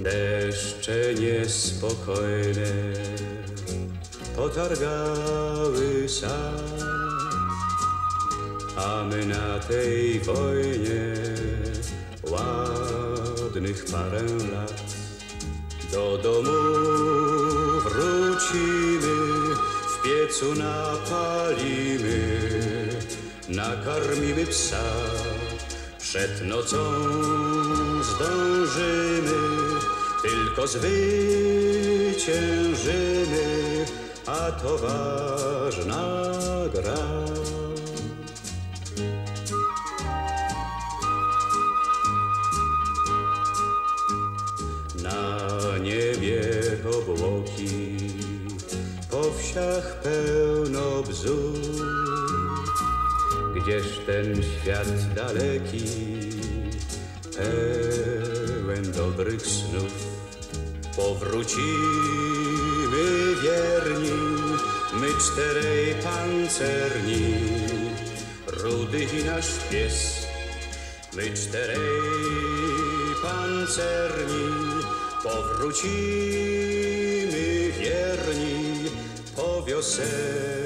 Deszcze niespokojne potargały sad, a my na tej wojnie ładnych parę lat. Do domu wrócimy, w piecu napalimy, nakarmimy psa. Przed nocą zdążymy, tylko zwyciężymy, a to ważna gra. Na niebie obłoki, po wsiach pełno bzów. Gdzież ten świat daleki, pełen dobrych snów. Powrócimy wierni, my czterej pancerni, rudy i nasz pies. My czterej pancerni powrócimy wierni po wiosenny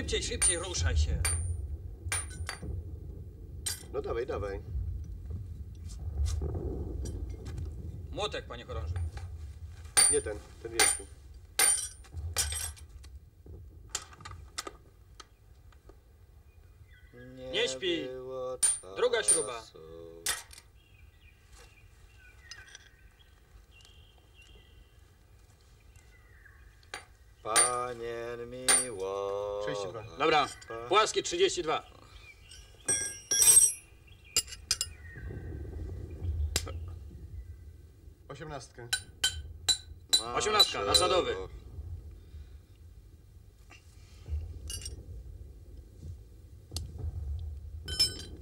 Szybciej, szybciej, ruszaj się. No dawaj, dawaj. Młotek, panie chorąży. Nie ten, ten wielki. Nie śpi. było czasu. Druga śruba. Panien miło. 32. Dobra, płaskie 32. Osiemnastkę. Osiemnastka, nasadowy.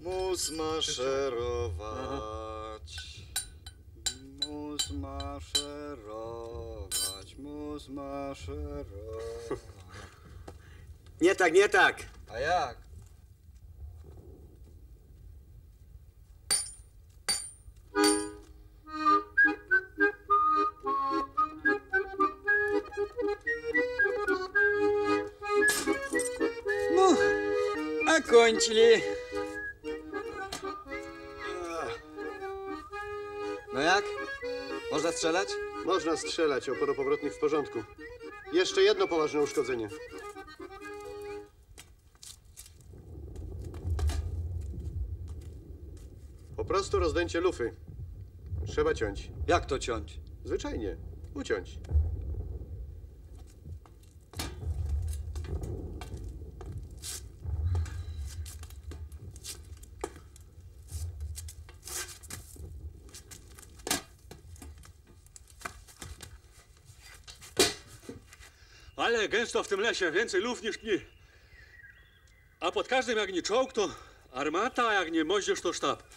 Mus maszerować. Mus maszerować. Mus maszerować. Nie tak, nie tak. A jak? No, a kończyli. No jak? Można strzelać? Można strzelać, oporopowrotnych w porządku. Jeszcze jedno poważne uszkodzenie. Prostu rozdęcie lufy. Trzeba ciąć. Jak to ciąć? Zwyczajnie. Uciąć. Ale gęsto w tym lesie, więcej luf niż pni. A pod każdym jak nie czołg, to armata, a jak nie moździerz, to sztab.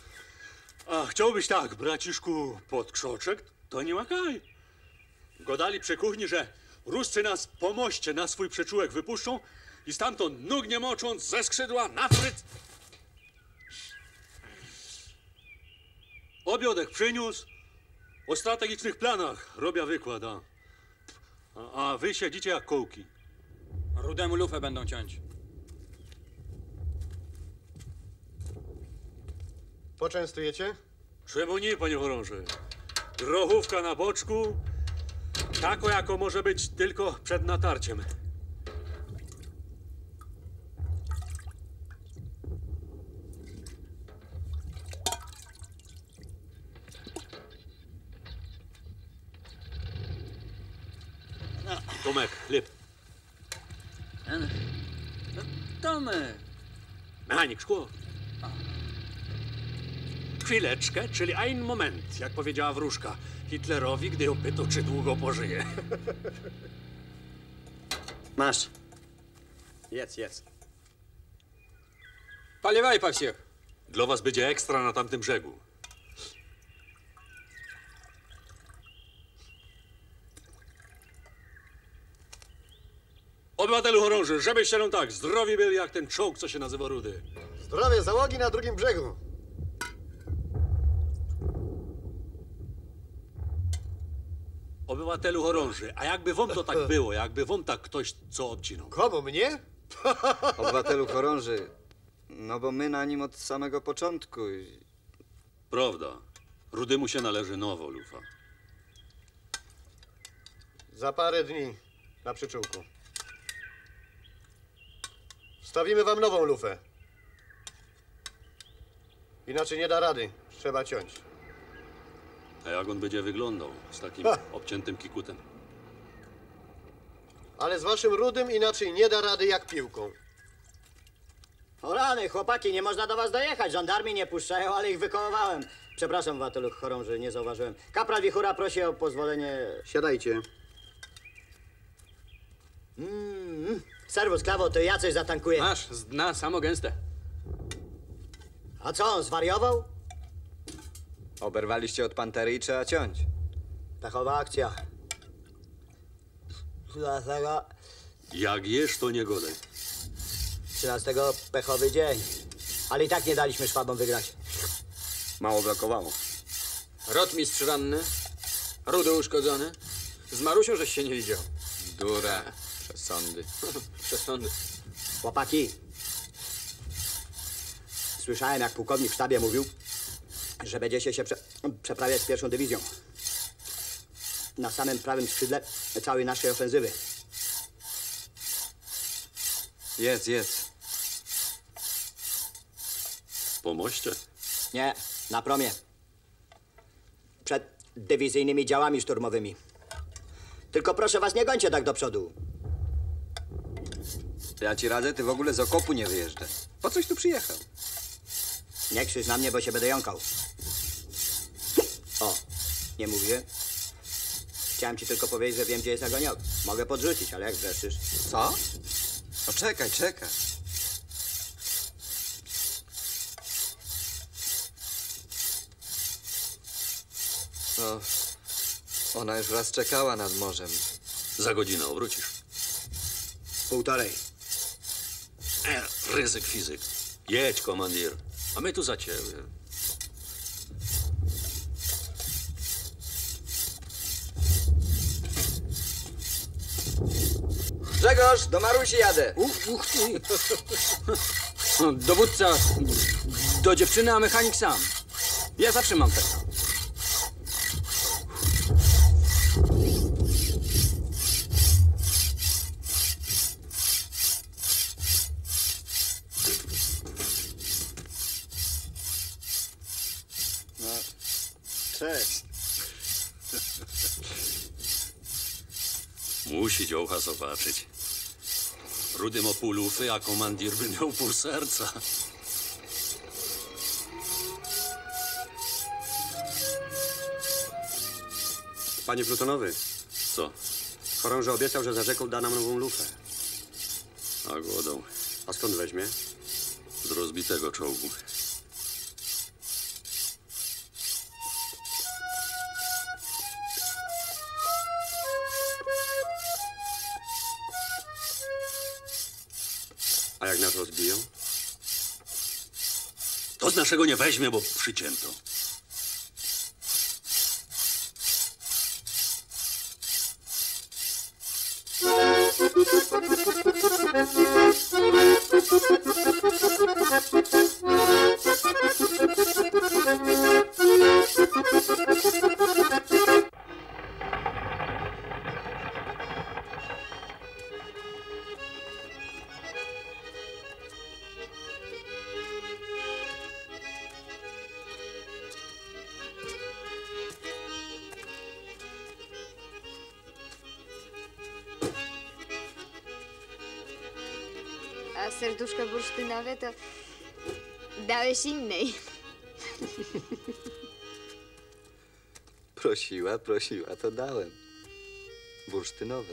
A chciałbyś tak, braciszku, pod krzoczek, to nie makaj. Godali przy kuchni, że Ruscy nas po moście na swój przeczułek wypuszczą i stamtąd nóg nie mocząc ze skrzydła na fryt. Obiodek przyniósł, o strategicznych planach robię wykład, a, a, a wy siedzicie jak kołki. Rudemu lufę będą ciąć. Poczęstujecie? Czemu nie, panie chorąży? Grochówka na boczku, tako jako może być tylko przed natarciem. Tomek, lip. Tomek. Mechanik, szkło chwileczkę, czyli ein moment, jak powiedziała wróżka Hitlerowi, gdy ją pytał, czy długo pożyje. Masz. Jedz, jedz. Polewaj po. Dla was będzie ekstra na tamtym brzegu. Obywatelu chorąży, żebyście nam no tak zdrowi byli jak ten czołg, co się nazywa Rudy. Zdrowie załogi na drugim brzegu. Obywatelu chorąży, a jakby wam to tak było, jakby wam tak ktoś co odcinał? Komu, mnie? Obywatelu chorąży. No bo my na nim od samego początku. i- Prawda. Rudemu się należy nowo, lufa. Za parę dni na przyczółku. Wstawimy wam nową lufę. Inaczej nie da rady. Trzeba ciąć. A jak on będzie wyglądał z takim Ha. obciętym kikutem? Ale z waszym rudym inaczej nie da rady jak piłką. O rany, chłopaki, nie można do was dojechać. Żandarmi nie puszczają, ale ich wykołowałem. Przepraszam, Watelu chorąży, nie zauważyłem. Kapral Wichura prosi o pozwolenie... Siadajcie. Mm, serwus, klawo, to ja coś zatankuję. Masz, z dna samo gęste. A co, on zwariował? Oberwaliście od pantery i trzeba ciąć. Pechowa akcja. Dlatego Jak jesz, to nie godaj. 13 pechowy dzień. Ale i tak nie daliśmy szwabom wygrać. Mało brakowało. Rotmistrz ranny. Rudy uszkodzony. Z Marusią żeś się nie widział. Dure. Przesądy. Przesądy. Chłopaki, słyszałem, jak pułkownik w sztabie mówił, że będziecie się prze przeprawiać z pierwszą dywizją. Na samym prawym skrzydle całej naszej ofensywy. Jedz, jedz. Po moście? Nie, na promie. Przed dywizyjnymi działami szturmowymi. Tylko proszę was, nie gońcie tak do przodu. Ja ci radzę, ty w ogóle z okopu nie wyjeżdżaj. Po coś tu przyjechał? Nie krzycz na mnie, bo się będę jąkał. Nie mówię. Chciałem ci tylko powiedzieć, że wiem, gdzie jest agoniok. Mogę podrzucić, ale jak wrzeszczysz? Co? No czekaj, czekaj. No, ona już raz czekała nad morzem. Za godzinę obrócisz. Półtorej. E, ryzyk fizyk. Jedź, komandir. A my tu za ciebie. Grzegorz, do Marusi jadę. Uch, uch. No, Dowódca do dziewczyny, a mechanik sam. Ja zawsze mam tak. Cześć. Musi dziołcha zobaczyć. Rudy ma pół lufy, a komandir by miał pół serca. Panie Plutonowy, Co? chorąży obiecał, że za rzeką da nam nową lufę. A głodą. A skąd weźmie? Z rozbitego czołgu. Naszego nie weźmie, bo przycięto. Prosiła, prosiła, to dałem. Bursztynowe.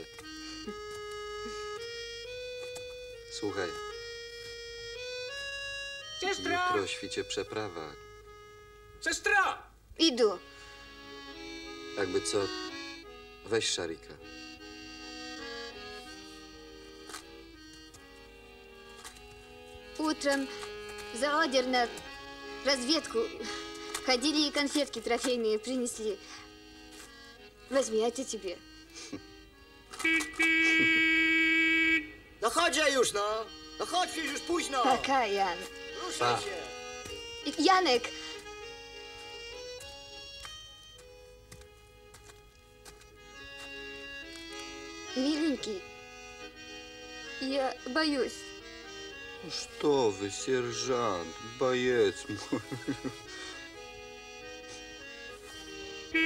Słuchaj, Sestra! jutro o świcie przeprawa. Sestra! Idu. Jakby co, weź szarika. Утром за одер на разведку ходили и конфетки трофейные принесли. Возьмите тебе. Да хоть же южно, да хоть же спучно. Пока, Ян. Рушайся. Янек. Миленький, я боюсь. Ну, что вы, сержант, боец мой. No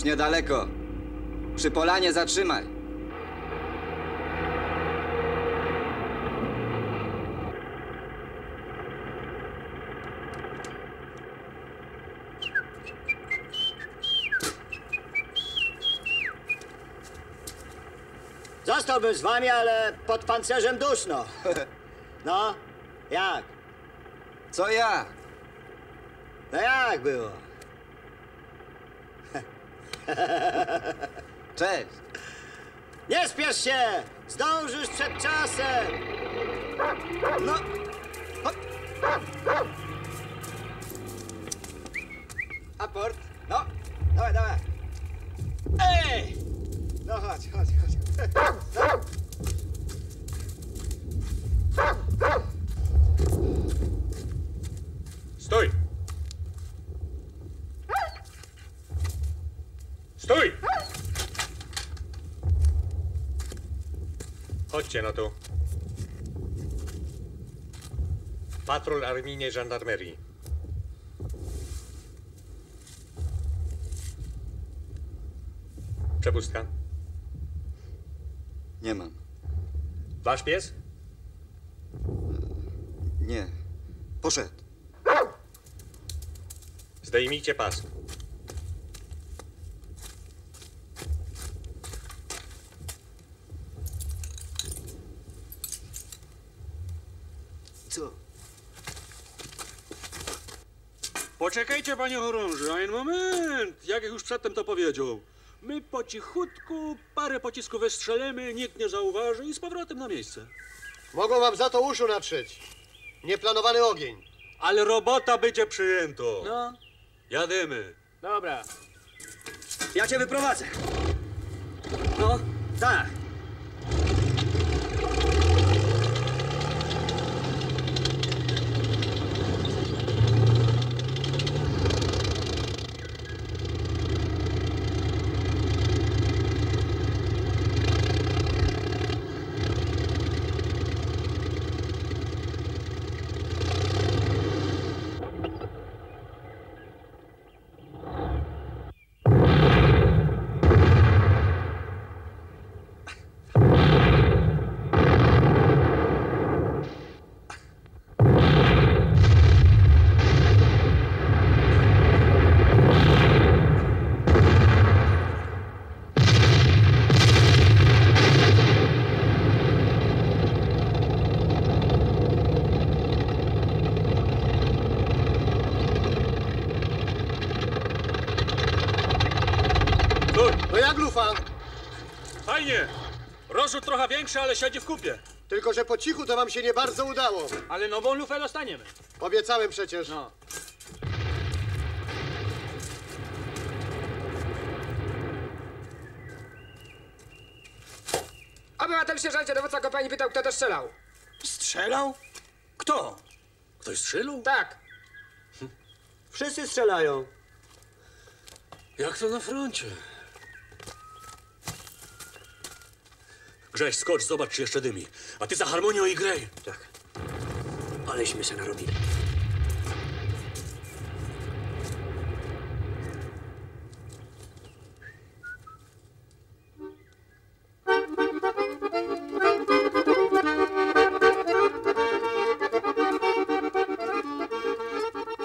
Już niedaleko. Przy polanie zatrzymaj. Zostałbym z wami, ale pod pancerzem duszno. No, jak? Co ja? No jak było? Cześć. Nie spiesz się! Zdążysz przed czasem! No, aport. No, dawaj, dawaj. Ej! No chodź, chodź, chodź. No. Chodźcie no tu. Patrol armijnej żandarmerii. Przepustka. Nie mam. Wasz pies? Nie. Poszedł. Zdejmijcie pas. Poczekajcie, panie chorąży, a jeden moment. Jak już przedtem to powiedział. My po cichutku parę pocisków wystrzelimy, nikt nie zauważy i z powrotem na miejsce. Mogą wam za to uszu natrzeć. Nieplanowany ogień. Ale robota będzie przyjęta. No, Jadymy. dobra. Ja cię wyprowadzę. No, Tak. ale siedzi w kupie. Tylko, że po cichu to wam się nie bardzo udało. Ale nową lufę dostaniemy. Obiecałem przecież. No. Obywatel sierżancie, dowódca kompanii pytał, kto to strzelał. Strzelał? Kto? Ktoś strzelał? Tak. Wszyscy strzelają. Jak to na froncie? Grześ, skocz, zobacz, czy jeszcze dymi. A ty za harmonią i grej. Tak. Aleśmy się narobili.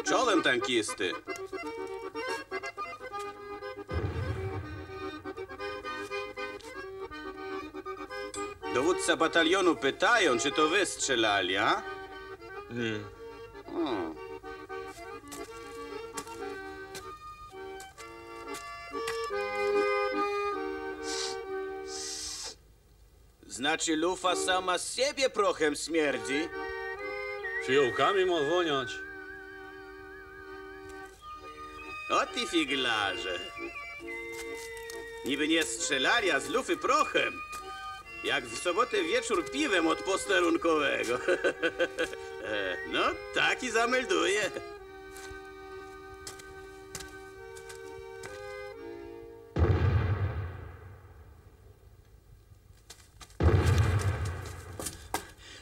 Czołem tankisty. Dowódca batalionu pytają, czy to wy strzelali, a? O. Znaczy lufa sama z siebie prochem śmierdzi? Fiołkami ma woniać. O ty figlarze. Niby nie strzelali, a z lufy prochem. Jak w sobotę wieczór piwem od posterunkowego. No, taki zamelduje.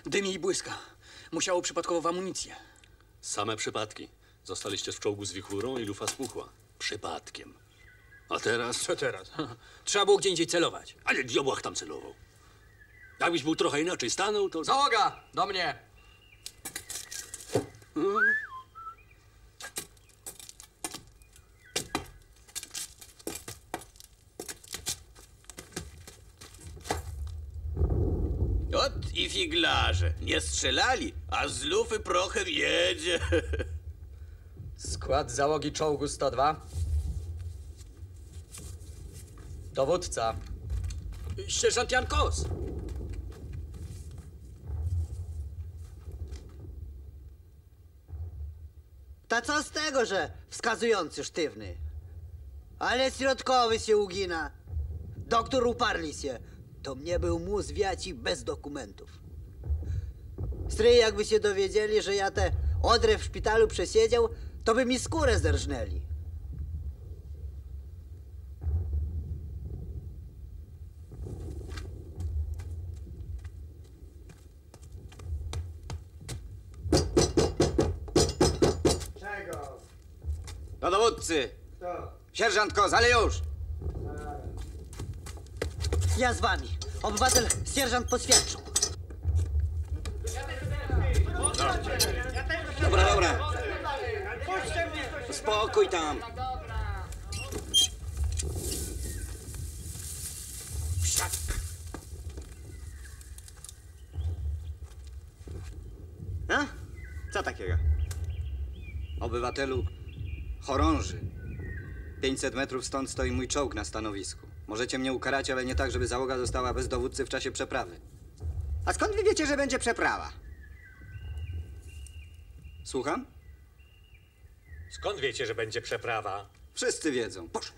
Dymi i błyska. Musiało przypadkowo w amunicję. Same przypadki. Zostaliście w czołgu z wichurą i lufa spuchła. Przypadkiem. A teraz? Co teraz? Trzeba było gdzie indziej celować. Ale diabłach tam celował. Jakbyś był trochę inaczej stanął, to... Załoga, do mnie. Ot i figlarze. Nie strzelali, a z lufy prochem jedzie. Skład załogi czołgu 102. Dowódca. Sierżant Jan Ta co z tego, że wskazujący sztywny? Ale środkowy się ugina. Doktor uparli się. To mnie był mu zwiać i bez dokumentów. Stryj jakby się dowiedzieli, że ja te odrę w szpitalu przesiedział, to by mi skórę zerżnęli. Do dowódcy! Sierżant Koz, ale już! Ja z wami. Obywatel sierżant poświadczył. Dobra, dobra. Spokój tam. A? Co takiego? Obywatelu chorąży. 500 metrów stąd stoi mój czołg na stanowisku. Możecie mnie ukarać, ale nie tak, żeby załoga została bez dowódcy w czasie przeprawy. A skąd wy wiecie, że będzie przeprawa? Słucham? Skąd wiecie, że będzie przeprawa? Wszyscy wiedzą. Posz.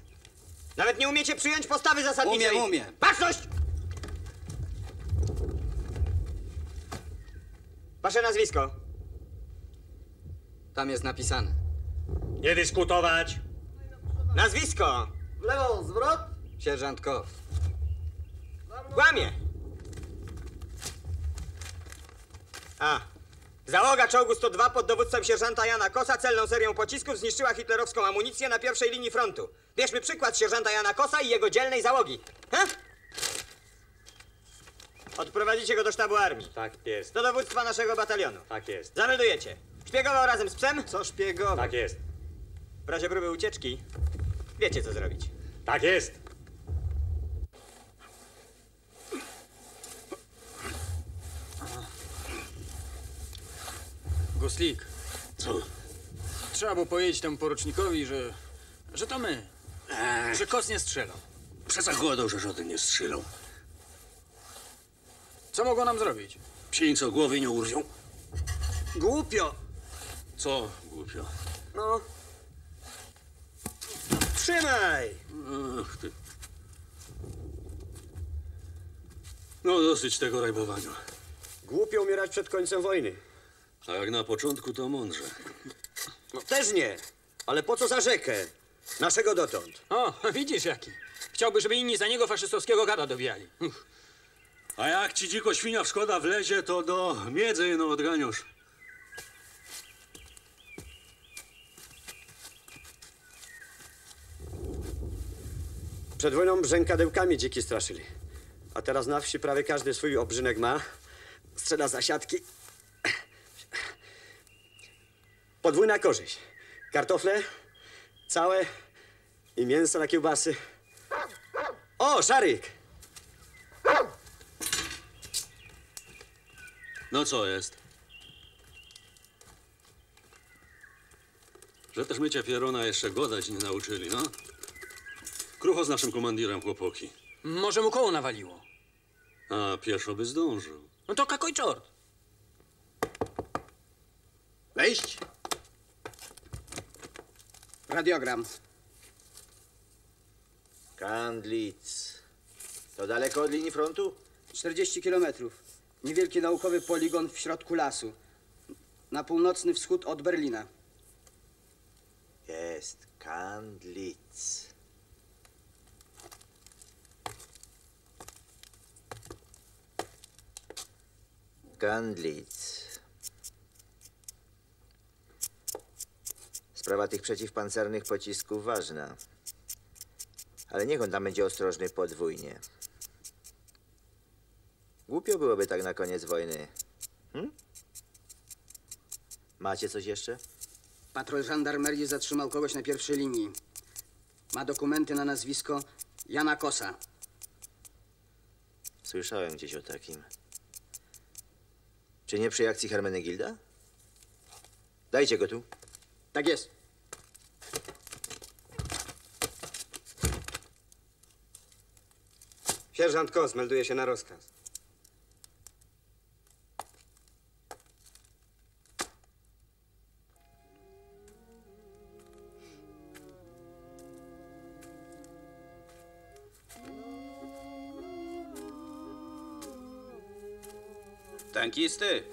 Nawet nie umiecie przyjąć postawy zasadniczej. Umiem, umiem. Baczność! Wasze nazwisko. Tam jest napisane. Nie dyskutować! Nazwisko! W lewą zwrot. Sierżant Koz. Kłamie! A. Załoga czołgu 102 pod dowództwem sierżanta Jana Kosa celną serią pocisków zniszczyła hitlerowską amunicję na pierwszej linii frontu. Bierzmy przykład sierżanta Jana Kosa i jego dzielnej załogi. Ha? Odprowadzicie go do sztabu armii. Tak jest, Do dowództwa naszego batalionu. tak jest, Zameldujecie. Szpiegował razem z psem? Co szpiegowy? tak jest, W razie próby ucieczki wiecie co zrobić. tak jest! Goslik. Co? Trzeba było powiedzieć temu porucznikowi, że... że to my. Że Kos nie strzelał. Przezakładał, że żaden nie strzelał. Co mogło nam zrobić? Psi co głowy nie urwią. Głupio! Co, głupio? No. Trzymaj! Ach ty. No dosyć tego rajbowania. Głupio umierać przed końcem wojny. A jak na początku, to mądrze. No też nie. Ale po co za rzekę? Naszego dotąd. O, widzisz jaki. Chciałby, żeby inni za niego faszystowskiego gada dobijali. Uch. A jak ci dziko świnia w szkoda wlezie, to do miedzy no odganiasz. Przed wojną brzękadełkami dziki straszyli. A teraz na wsi prawie każdy swój obrzynek ma. Strzela zasiadki. Podwójna korzyść. Kartofle całe i mięso na kiełbasy. O, szaryk! No co jest? Że też my cię Pierona jeszcze godać nie nauczyli, no? Krucho z naszym komandirem chłopoki. Może mu koło nawaliło. A pieszo by zdążył. No to kakoj czort. Wejść. Radiogram. Kandlic. To daleko od linii frontu? 40 kilometrów. Niewielki naukowy poligon w środku lasu. Na północny wschód od Berlina. Jest. Kandlic. Kandlic. Sprawa tych przeciwpancernych pocisków ważna. Ale niech on tam będzie ostrożny podwójnie. Głupio byłoby tak na koniec wojny. Hm? Macie coś jeszcze? Patrol żandarmerii zatrzymał kogoś na pierwszej linii. Ma dokumenty na nazwisko Jana Kosa. Słyszałem gdzieś o takim. Czy nie przy akcji Hermenegilda? Dajcie go tu. Tak jest. Sierżant Kos melduje się na rozkaz. Tankisty.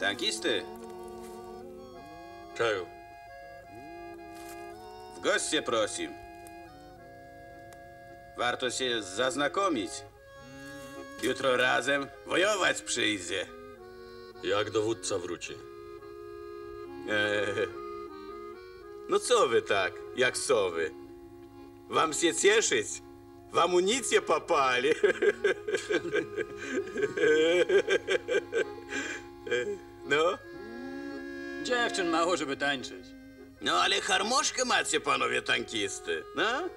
Tankisty. Czego? W goście prosim. Warto się zaznakomić. Jutro razem wojować przyjdzie. Jak dowódca wróci? Eee. No co wy tak, jak sowy? Wam się cieszyć? W amunicję popali. No? Dziewczyn mało, żeby tańczyć. No ale harmoszkę macie, panowie tankisty. No?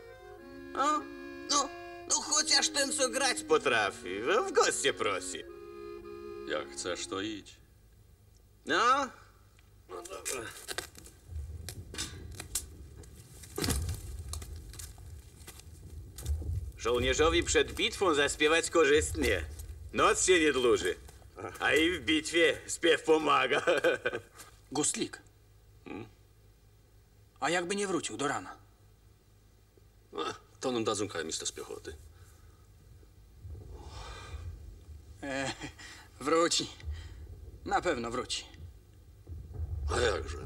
No? No, no chociaż ten, co grać potrafi. No, W goście prosi. Jak chcesz, to idź. No? No dobra. Żołnierzowi przed bitwą zaśpiewać korzystnie. Noc się nie dłuży. A i w bitwie śpiew pomaga. Gustlik. A jakby nie wrócił do rana? A, to nam dadzą kajmista z piechoty. E, wróci. Na pewno wróci. A jakże?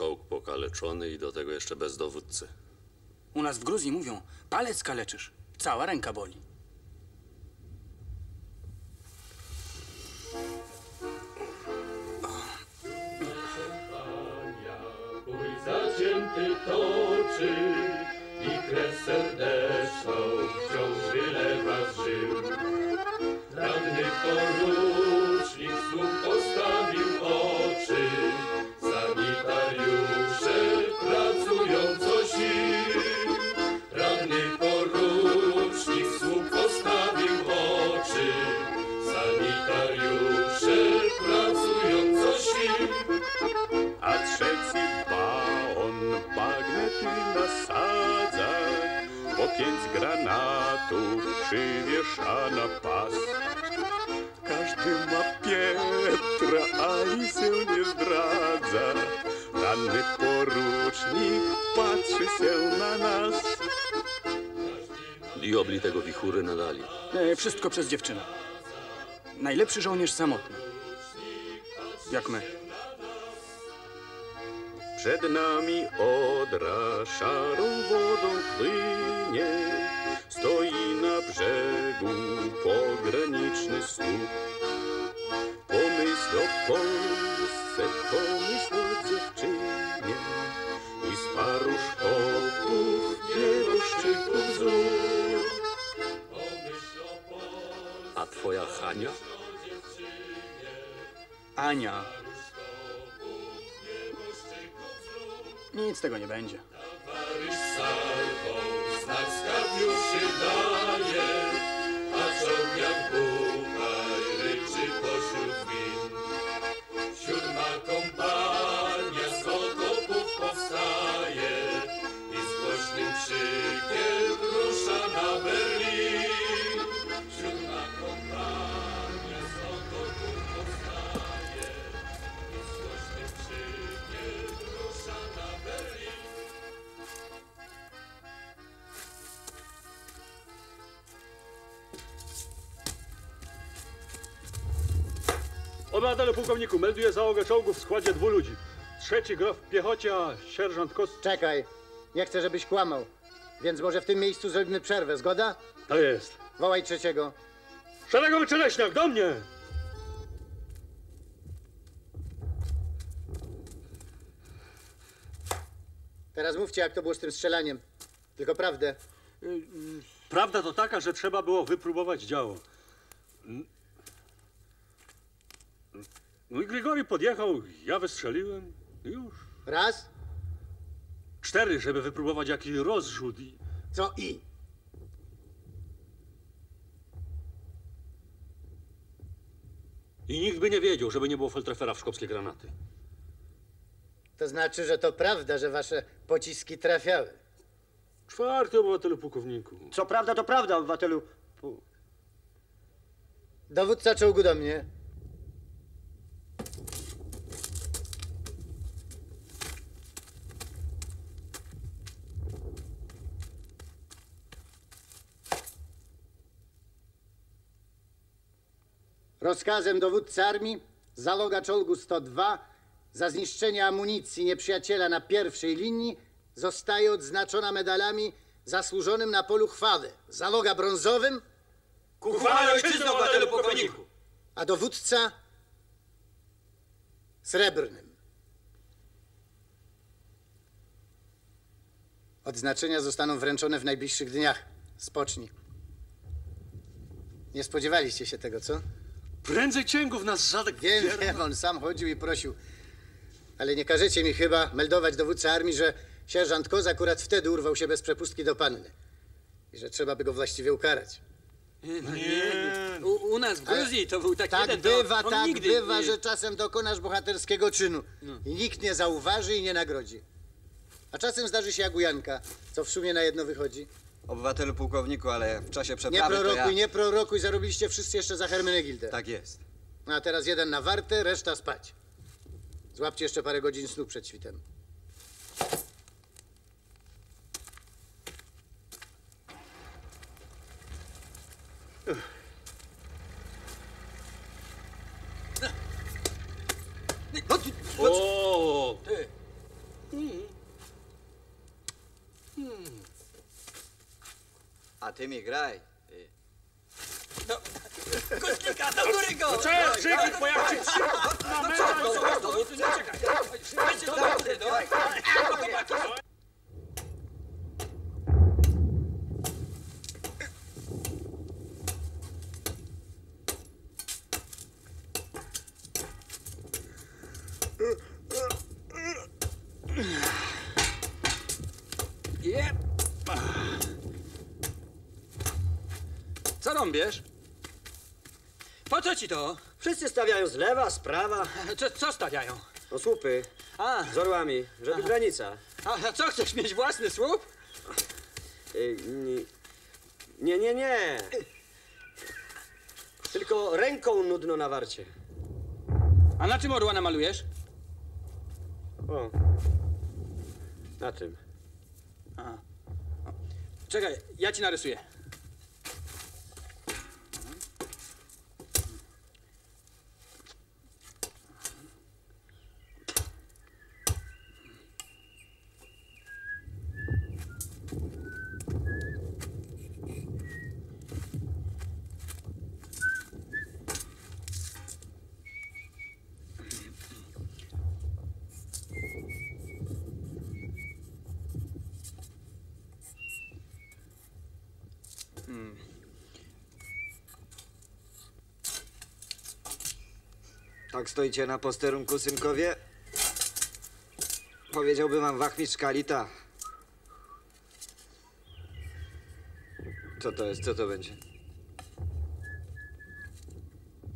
Czołg pokaleczony i do tego jeszcze bez dowódcy. U nas w Gruzji mówią, palec kaleczysz, cała ręka boli. Zacięty toczy i krew serdeczną wciąż wylewa z żył. Ranny porucznik bagnety nasadza, po pięć granatów przywiesza na pas. Każdy ma Pietra, ani się nie zdradza, Ranny porucznik patrzy się na nas. I oblitego wichury nadali. E, wszystko przez dziewczynę. Najlepszy żołnierz samotny. Jak my. Przed nami Odra szarą wodą płynie. Stoi na brzegu pograniczny słup. Pomyśl o Polsce, pomyśl o dziewczynie i z paru szkołów nieboszczyków zrób. A twoja Hania? Ania. Nic z tego nie będzie. Znak skarb już się daje, Obywatelu pułkowniku, melduje załogę czołgów w składzie dwóch ludzi. Trzeci grof w piechotcie, a sierżant Kos... Czekaj, nie chcę, żebyś kłamał. Więc może w tym miejscu zrobimy przerwę, zgoda? To jest. Wołaj trzeciego. Szeregowy Czeleśniak, do mnie! Teraz mówcie, jak to było z tym strzelaniem. Tylko prawdę. Prawda to taka, że trzeba było wypróbować działo. No i Grigory podjechał, ja wystrzeliłem i już. Raz. Cztery, żeby wypróbować jaki rozrzut i... Co i? I nikt by nie wiedział, żeby nie było feltrefera w szkopskie granaty. To znaczy, że to prawda, że wasze pociski trafiały. Czwarty obywatelu pułkowniku. Co prawda, to prawda, obywatelu. Dowódca czołgu do mnie. Rozkazem dowódcy armii zaloga czołgu 102 za zniszczenie amunicji nieprzyjaciela na pierwszej linii zostaje odznaczona medalami zasłużonym na polu chwały. Zaloga brązowym, Ku chwale ojczyzny, obywatelu pułkowniku! a dowódca srebrnym. Odznaczenia zostaną wręczone w najbliższych dniach. Spocznij. Nie spodziewaliście się tego, co? Prędzej cięgów nas zadek... Wiem, wiem, on sam chodził i prosił. Ale nie każecie mi chyba meldować dowódcy armii, że sierżant Koz akurat wtedy urwał się bez przepustki do panny. I że trzeba by go właściwie ukarać. Nie. U, u nas w Gruzji to był taki Tak jeden... bywa, on tak nigdy, bywa, że czasem dokonasz bohaterskiego czynu i nikt nie zauważy i nie nagrodzi. A czasem zdarzy się jak u Janka, co w sumie na jedno wychodzi. Obywatelu pułkowniku, ale w czasie Nie przeprawy to prorokuj, ja... nie prorokuj, zarobiliście wszyscy jeszcze za Hermenegildę. Tak jest. No a teraz jeden na wartę, reszta spać. Złapcie jeszcze parę godzin snu przed świtem. O! Ty. A ty mi graj. Ty. Kostlika, do góry go! No co jest, krzyknik, bo jak ci przy... No co, no co, no to nie czekaj. Weźcie do góry, no. Chłopaki, Co rąbiesz? Po co ci to? Wszyscy stawiają z lewa, z prawa. Co, co stawiają? No słupy. A. Z orłami, żeby granica. A co, chcesz mieć własny słup? Y, Nie, nie, nie. Tylko ręką nudno na warcie. A na czym orła namalujesz? O. Na tym. Aha. O. Czekaj, ja ci narysuję. Stoicie na posterunku, synkowie? Powiedziałby wam wachmistrz Kalita. Co to jest? Co to będzie?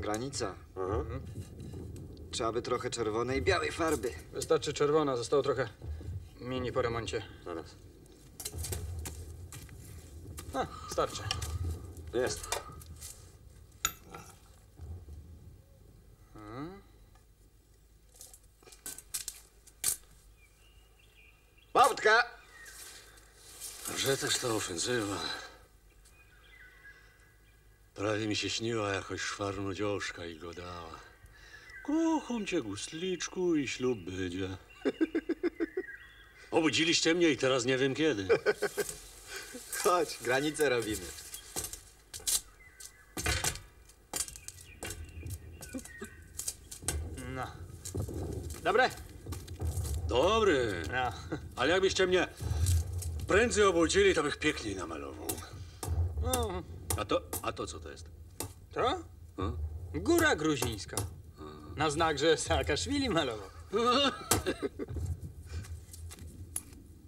Granica. Mhm. Trzeba by trochę czerwonej i białej farby. Wystarczy czerwona, zostało trochę mini po remoncie. Zaraz. A, starczy. Jest. Babtka! Że też ta ofensywa. Prawie mi się śniła jakoś szwarnodzioszka i godała. Kocham cię, gustliczku, i ślub będzie. Obudziliście mnie i teraz nie wiem kiedy. Chodź, granicę robimy. No. Dobre? Dobry. No. Ale jakbyście mnie prędzej obudzili, to bych piękniej namalował. no. A to, a to co to jest? To? Hmm? Góra gruzińska. Na znak, że Saakaszwili malował.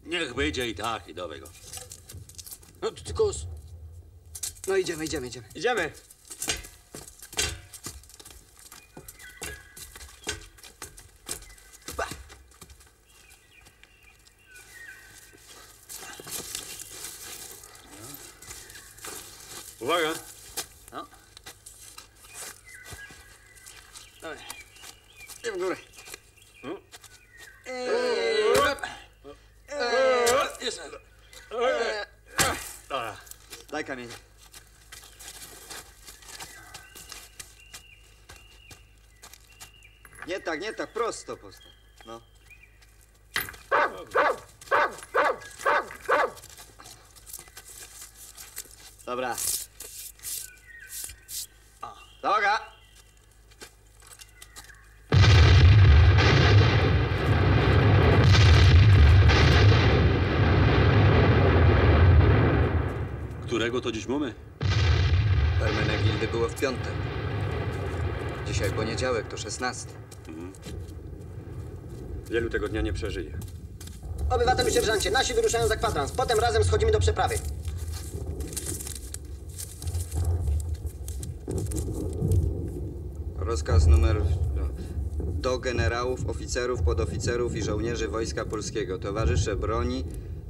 Niech będzie i tak, i dawaj go. No, to tylko... No idziemy, idziemy, idziemy. Idziemy. Uwaga! No. Dawaj. I w górę. No. Jeszcze. Dobra. Daj kamień. Nie tak, nie tak, prosto postaw. No. Dobra. Załoga! Którego to dziś mamy? Hermenegildy było w piątek. Dzisiaj poniedziałek, to szesnasty. Wielu tego dnia nie przeżyje. Obywatelu sierżancie, nasi wyruszają za kwadrans. Potem razem schodzimy do przeprawy. Rozkaz numer no, do generałów, oficerów, podoficerów i żołnierzy Wojska Polskiego. Towarzysze broni,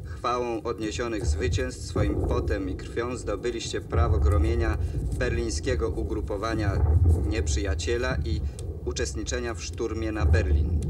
chwałą odniesionych zwycięstw, swoim potem i krwią zdobyliście prawo gromienia berlińskiego ugrupowania nieprzyjaciela i uczestniczenia w szturmie na Berlin.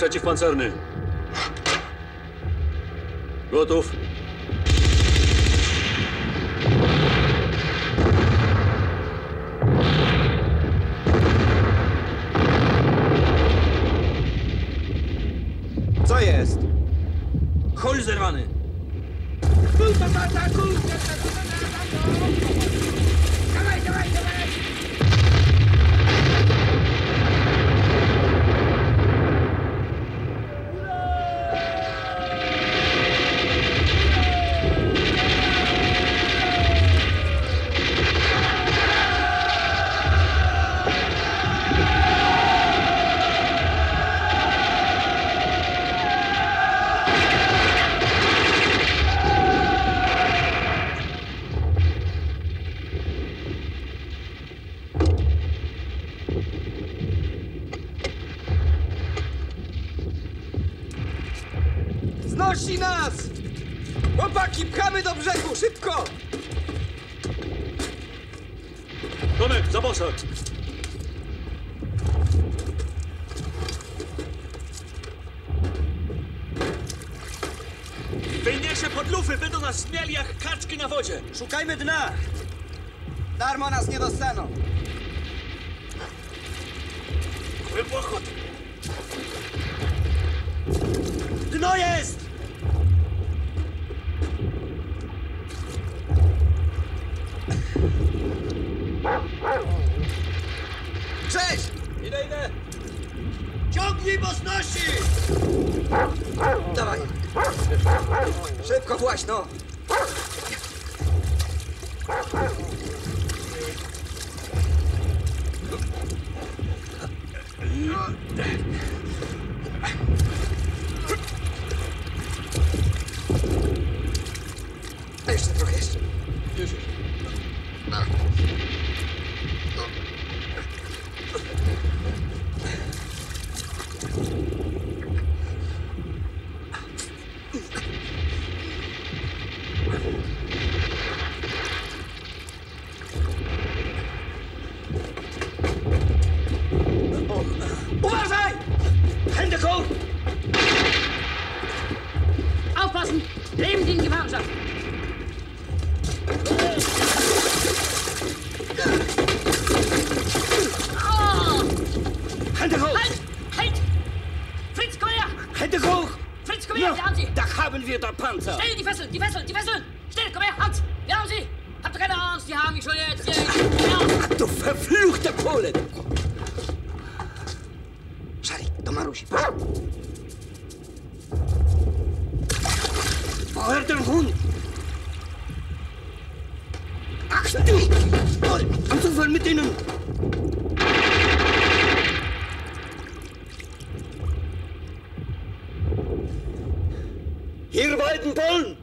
противпанцирные. Готов. nasze podlufy będą nas zmieli jak kaczki na wodzie. Szukajmy dna. Darmo nas nie dostaną. Kły pochód. Dno jest! Cześć! Idę, idę! Ciągnij mocności! Dawaj! Szybko tłaś, no! Feuer den Hund! Achtung! Anzufangen mit ihnen! Hier beiden Bullen!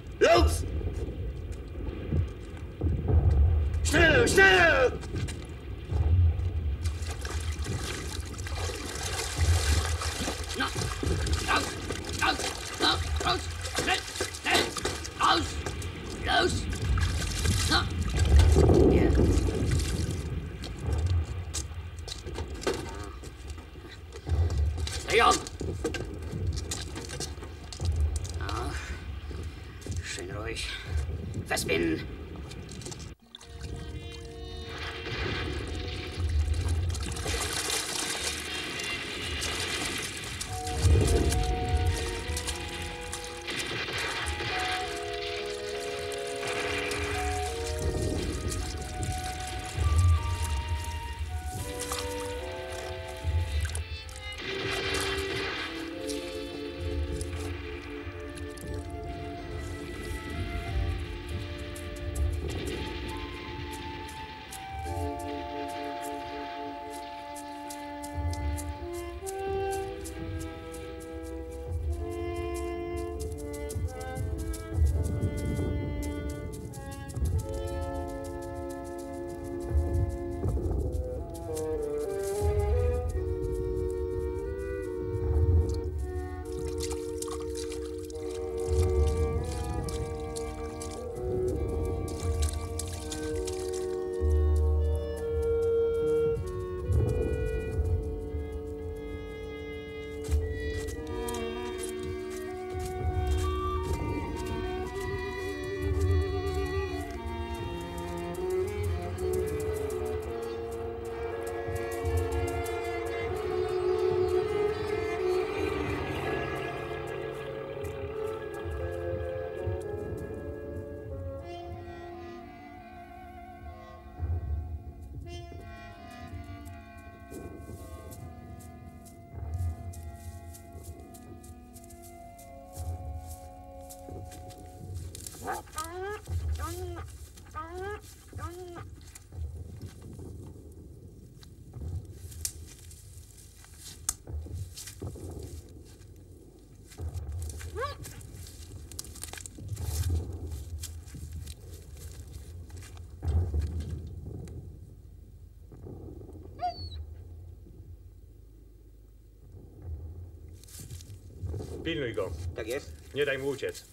Pilnuj go. Tak jest. Nie daj mu uciec.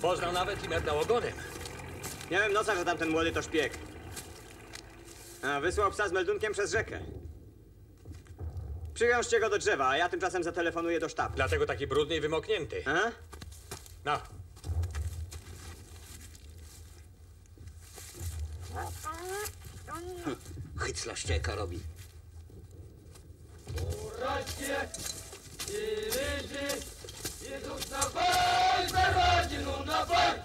Poznał nawet i merdał ogonem. Miałem nosa, że tamten młody to szpieg. A, wysłał psa z meldunkiem przez rzekę. Przywiążcie go do drzewa, a ja tymczasem zatelefonuję do sztabu. Dlatego taki brudny i wymoknięty. A? No. Hm, ścieka robi. Urośnie i ryży Jezus na baj, zarodzinu na baj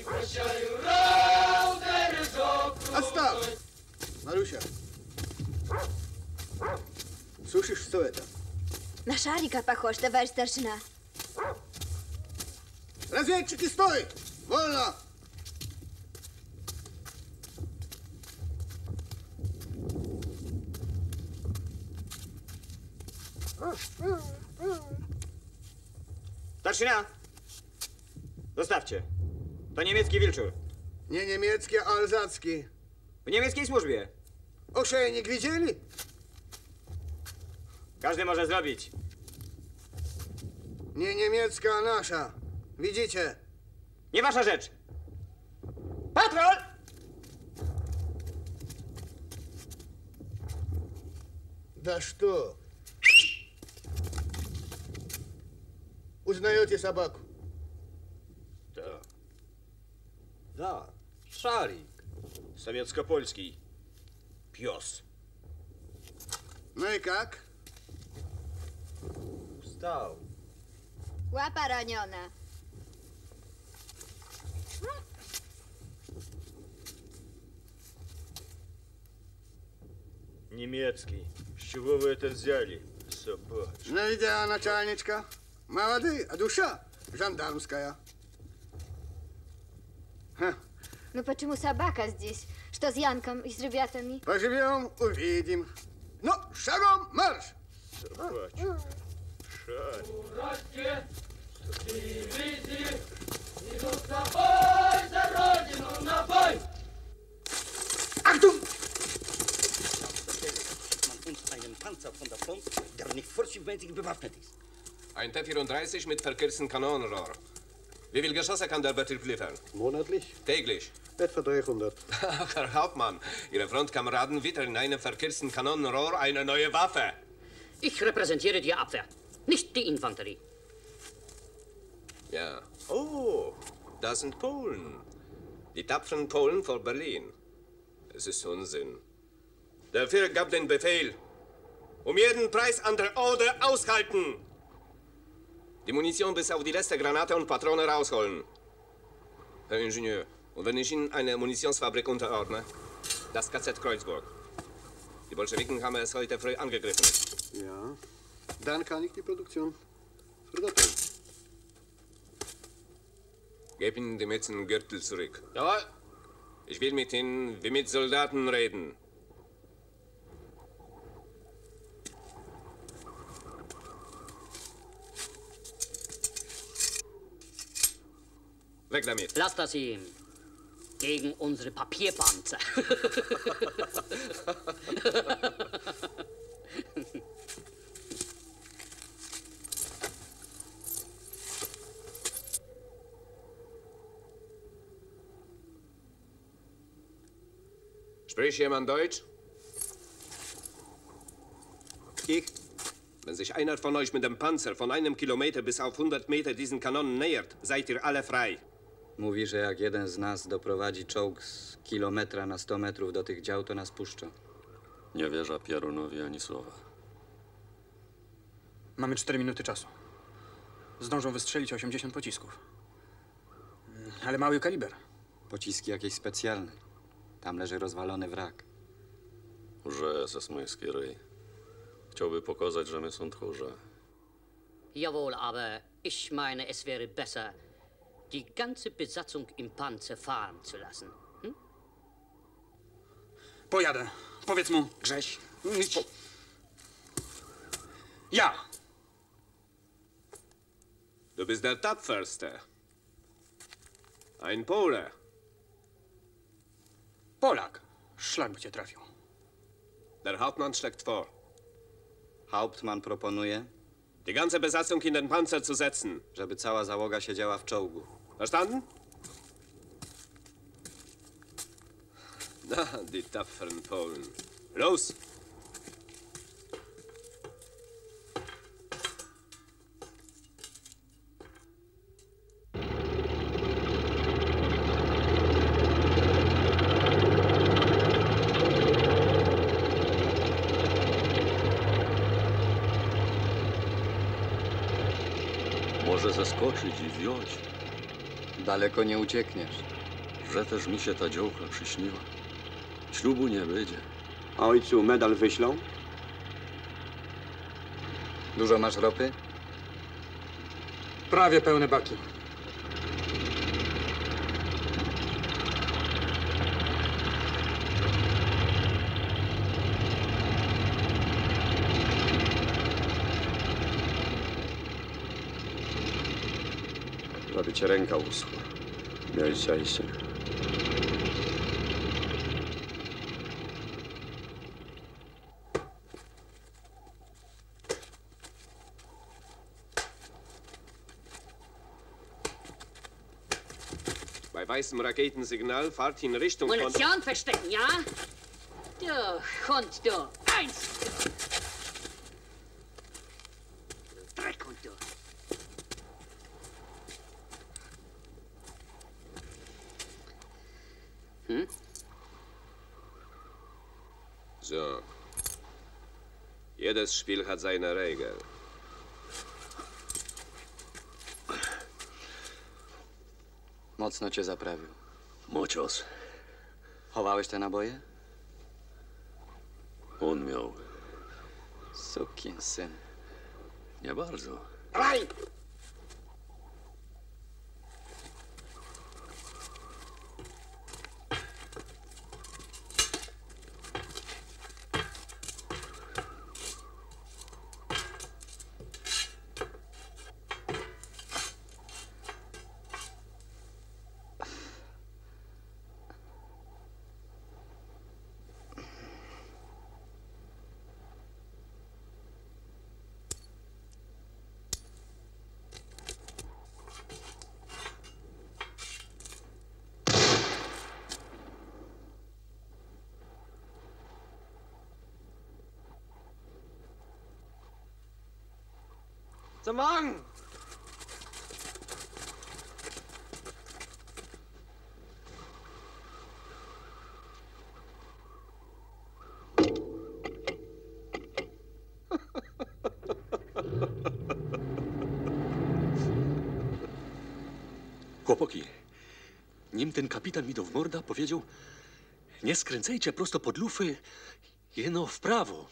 I prosiają raudery z okrutu Stop! Marusia, Слушай, что это? На шарика похож, товарищ старшина. Разведчики, стой! Вольно! Старшина! доставьте. То немецкий вильчур. Не немецкий, а алзацкий. В немецкой службе. Ошейник видели? Każdy może zrobić. Nie niemiecka, a nasza. Widzicie? Nie wasza rzecz. Patrol! Dasz tu. Uznajecie sabaku? Tak. Da. Szarik. Sowiecko-polski. Pios. No i jak? Wstał. Łapa raniona. Niemiecki. Z czego wy to wzięli? Zobacz. Ну, видя начальничка. Молодые, а душа жандармская. Ну почему собака здесь? Что с Янком и с ребятами? Поживем, увидим. Ну, шагом марш! Zobacz. Achtung! Man uns einen Panzer von der Front, der nicht vorschriftsmäßig bewaffnet ist. Ein T-34 mit verkürztem Kanonenrohr. Wie viel Geschosse kann der Betrieb liefern? Monatlich? Täglich. Etwa 300. Ach, Herr Hauptmann, Ihre Frontkameraden wittern in einem verkürzten Kanonenrohr eine neue Waffe. Ich repräsentiere die Abwehr, nicht die Infanterie. Ja. Oh, das sind Polen. Die tapferen Polen vor Berlin. Es ist Unsinn. Der Führer gab den Befehl. Um jeden Preis an der Oder aushalten. Die Munition bis auf die letzte Granate und Patrone rausholen. Herr Ingenieur, und wenn ich Ihnen eine Munitionsfabrik unterordne? Das KZ Kreuzburg. Die Bolschewiken haben es heute früh angegriffen. Ja. Dann kann ich die Produktion verdoppeln. Gib ihnen die Mützengürtel zurück. Jawohl. Ich will mit ihnen wie mit Soldaten reden. Weg damit. Lass das ihm. Gegen unsere Papierpanzer. Spricht jemand Deutsch? Ich? Wenn sich einer von euch mit dem Panzer von einem Kilometer bis auf 100 Meter diesen Kanonen nähert, seid ihr alle frei. Mówi, że jak jeden z nas doprowadzi czołg z kilometra na 100 metrów do tych dział, to nas puszcza. Nie wierzę Pierunowi ani słowa. Mamy 4 minuty czasu. Zdążą wystrzelić 80 pocisków. Ale mały kaliber. Pociski jakieś specjalne. Tam leży rozwalony wrak. Że sesmoński ryj. Chciałby pokazać, że my są tchórze. Jawohl, aber ich meine, es wäre besser, die ganze Besatzung im Panzer fahren zu lassen. Hm? Pojadę. Powiedz mu. Grześ. Po... Ja. Du bist der Tapferste. Ein Pole. Polak. Szlak by cię trafił. Der Hauptmann schlägt vor, Hauptmann proponuje, die ganze Besatzung in den Panzer zu setzen. żeby cała załoga siedziała w czołgu. Verstanden? Na, die tapferen Polen. Los! Może zaskoczyć i wziąć, Daleko nie uciekniesz. że też mi się ta dziołcha przyśniła. Ślubu nie będzie. A ojcu medal wyślą? Dużo masz ropy? Prawie pełne baki. Cię ręka uschła. Miałeś szczęście. Bei weißem Raketensignal fahrt in Richtung. Munition verstecken, ja? Du Hund, du. Eins. Jedes Spiel hat seine Regeln. Mocno cię zaprawił. Mocios. Chowałeś te naboje? On miał. Sukin syn. Nie bardzo. Raj! Co mam? Chłopaki, nim ten kapitan mi do w morda powiedział, nie skręcajcie prosto pod lufy, jeno w prawo,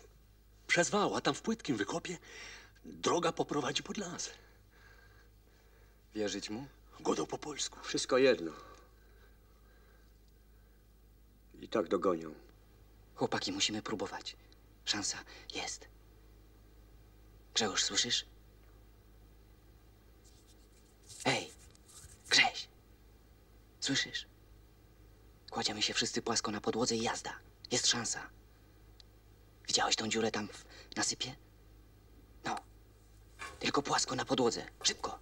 przez wał, a tam w płytkim wykopie droga poprowadzi pod las. Wierzyć mu? Godą po polsku. Wszystko jedno. I tak dogonią. Chłopaki, musimy próbować. Szansa jest. Grzegorz, słyszysz? Ej, Grześ! Słyszysz? Kładziemy się wszyscy płasko na podłodze i jazda. Jest szansa. Widziałeś tą dziurę tam w nasypie? Tylko płasko na podłodze. Szybko.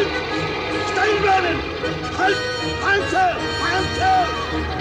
Halt! Steinbeinen! Halt! Panzer! Panzer!